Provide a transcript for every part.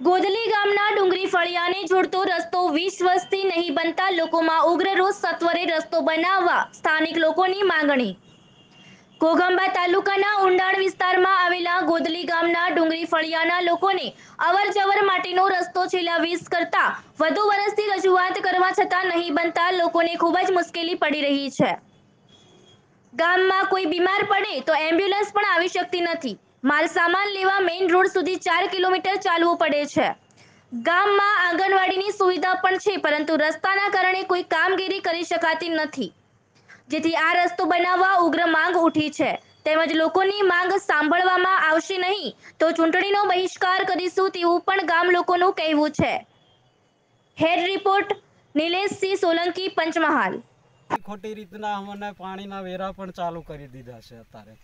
ગામને જોડતો રસ્તો વીસ વર્ષથી નહીં બનતા લોકોમાં ઉગ્ર રોષ સત્વરે રસ્તો બનાવવા સ્થાનિક લોકોની માંગણી. ઘોઘંબા તાલુકાના ઊંડાણ વિસ્તારમાં આવેલા ગોદલી ગામના ડુંગરી ફળિયાના લોકોને અવર જવર માટેનો રસ્તો છેલ્લા વીસ કરતા વધુ વર્ષથી રજૂઆત કરવા છતાં નહીં બનતા લોકોને ખૂબ જ મુશ્કેલી પડી રહી છે. ગામમાં કોઈ બીમાર પડે તો એમ્બ્યુલન્સ પણ આવી શકતી નથી. માલ સામાન લેવા મેઇન રોડ સુધી ચાર કિલોમીટર ચાલવું પડે છે. ગામમાં આંગણવાડીની સુવિધા પણ છે, પરંતુ રસ્તાના કારણે કોઈ કામગીરી કરી શકાતી નથી. જેથી આ રસ્તો બનાવવા ઉગ્ર માંગ ઉઠી છે. તેમજ લોકોની માંગ સાંભળવામાં આવશે નહીં તો ચૂંટણીનો બહિષ્કાર કરીશું તેવું પણ ગામ લોકોનું કહેવું છે. Head report, Nileshsinh Solanki, Panchmahal. ખોટી રીતના અમને પાણીના વેરા પણ ચાલુ કરી દીધા છે અત્યારે.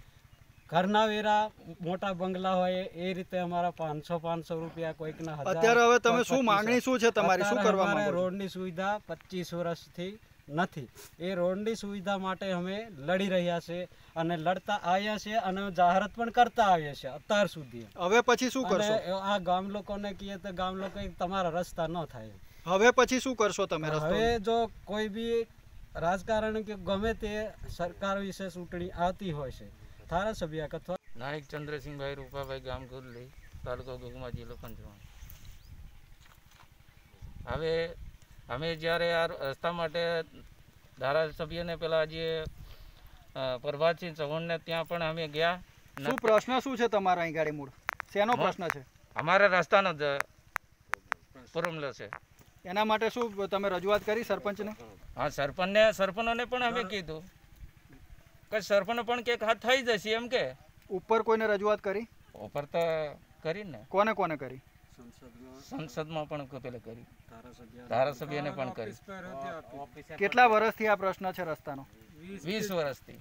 ઘરના વેરા મોટા બંગલા હોય એ રીતે અમારા પાંચસો પાંચસો રૂપિયા કોઈકના અત્યારે હવે તમે શું માંગણી શું છે તમારી? શું કરવા માંગો? રોડની સુવિધા પચીસ વર્ષથી નથી. એ રોડની સુવિધા માટે અમે લડી રહ્યા છે અને લડતા આવ્યા છે અને જાહેરાત પણ કરતા આવ્યા છે અત્યાર સુધી. હવે પછી શું કરશો? આ ગામ લોકોને કહીએ તો ગામ લોકો તમારા રસ્તા ન થાય. હવે પછી શું કરશો તમે રસ્તો? હવે જો કોઈ બી રાજકારણ કે ગમે તે સરકાર વિશે ચૂંટણી આવતી હોય છે. ધારાસભ્ય અથવા નાયક ચંદ્રસિંહભાઈ રૂપાભાઈ ગામ ગુરલી તાલુકો ગુગમા જિલ્લો પંચમહાલ. હવે અમે જ્યારે આ રસ્તા માટે ધારાસભ્યને પેલા જે પ્રભાતસિંહ ચૌહાણને ત્યાં પણ અમે ગયા. શું પ્રશ્ન શું છે તમારા અહીં ગાડી મૂળ? શેનો. પ્રશ્ન છે? અમારા રસ્તાનો જ પ્રોબ્લેમ છે. એના માટે શું તમે રજૂઆત કરી સરપંચને? હા સરપંચને સરપંચોને પણ અમે કીધું. કે સરપંચ પણ કે હાથ થઈ જશે એમ કે. ઉપર કોઈને રજૂઆત કરી? ઉપર તો કરીને. કોને કોને કરી? સંસદમાં પણ પેલા કરી. ધારાસભ્યને પણ કરી. કેટલા વર્ષથી આ પ્રશ્ન છે રસ્તાનો? વીસ વર્ષથી.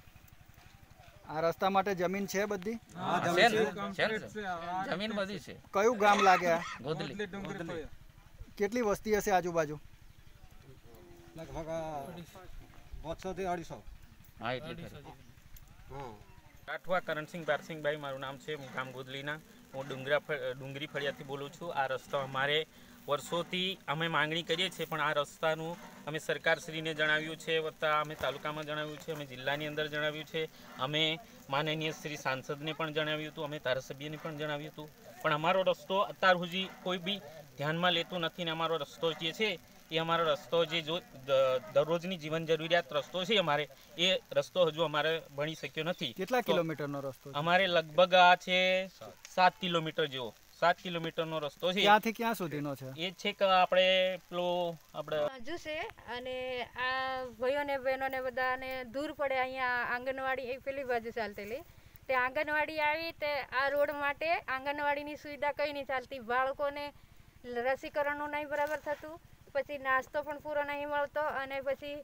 આ રસ્તા માટે જમીન છે બધી? ને? ને? જમીન બધી છે. કયું ગામ લાગે આ? ગોદલી. કેટલી વસ્તી હશે આજુબાજુ? લગભગ પાંચસો થી અઢીસો. હા એટલી કાઠવા કરણસિંહ બારસિંહભાઈ મારું નામ છે. હું ગામ ગોદલીના. હું ડુંગરા ડુંગરી ફળિયાથી બોલું છું. આ રસ્તો અમારે વર્ષોથી અમે માંગણી કરીએ છીએ પણ આ રસ્તાનું અમે સરકારશ્રીને જણાવ્યું છે વત્તા અમે તાલુકામાં જણાવ્યું છે અમે જિલ્લાની અંદર જણાવ્યું છે. અમે માનનીય શ્રી સાંસદને પણ જણાવ્યું હતું અમે ધારાસભ્યને પણ જણાવ્યું હતું. પણ અમારો રસ્તો અત્યાર સુધી કોઈ બી ધ્યાનમાં લેતું નથી ને અમારો રસ્તો જે છે એ અમારો રસ્તો જે જો દરરોજની જીવન જરૂરિયાત રસ્તો છે અમારે એ રસ્તો હજુ અમારે ભણી શક્યો નથી. કેટલા કિલોમીટરનો રસ્તો અમારે લગભગ આ છે સાત કિલોમીટર જેવો. સાત કિલોમીટરનો રસ્તો છે. ક્યાંથી ક્યાં સુધીનો છે? એ છે કે આપણે પેલું આપણે હજુ છે અને આ ભાઈઓને બહેનોને બધાને દૂર પડે અહીંયા આંગણવાડી એ પેલી બાજુ ચાલતેલી તે આંગણવાડી આવી તે આ રોડ માટે આંગણવાડીની સુવિધા કંઈ નહીં ચાલતી. બાળકોને રસીકરણનું નહીં બરાબર થતું. પછી નાસ્તો પણ પૂરો નહીં મળતો અને પછી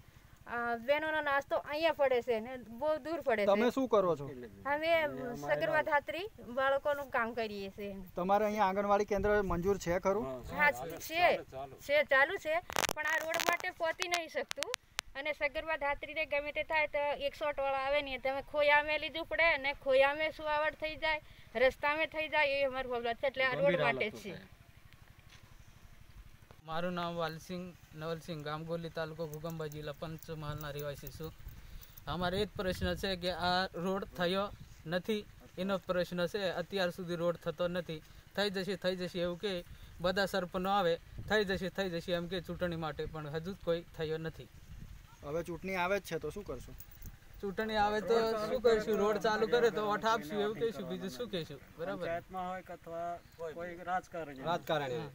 બહેનોનો નાસ્તો અહીંયા પડે છે ને બહુ દૂર પડે તમે શું કરો છો? અમે સગર્ભા ધાત્રી બાળકોનું કામ કરીએ છીએ. તમારે અહીંયા આંગણવાડી કેન્દ્ર મંજૂર છે ખરું? હા છે. છે ચાલુ છે. પણ આ રોડ માટે પહોંચી નહીં શકતું. અને સગર્ભા ધાત્રીને ગમે તે થાય તો એકસો ટોળા આવે ને તમે ખોયામે લીધું પડે અને ખોયામે સુવાવડ થઈ જાય રસ્તામાં થઈ જાય એ અમારું પ્રોબ્લેમ છે. એટલે આ રોડ માટે છે. મારું નામ વાલસિંહ નવલસિંહ ગામગોલી તાલુકો ઘુગંબા જિલ્લા પંચમહાલના રહેવાસી છું. અમારે એ જ પ્રશ્ન છે કે આ રોડ થયો નથી એનો પ્રશ્ન છે. અત્યાર સુધી રોડ થતો નથી. થઈ જશે થઈ જશે એવું કે બધા સરપંચો આવે. થઈ જશે થઈ જશે એમ કે ચૂંટણી માટે પણ હજુ જ કોઈ થયો નથી. હવે ચૂંટણી આવે જ છે તો શું કરશું? ચૂંટણી આવે તો શું કરીશું? રોડ ચાલુ કરે તો વોટ આપશું એવું કહીશું. બીજું શું કહીશું? બરાબર. હોય કે અથવા કોઈ રાજકારણી રાજકારણી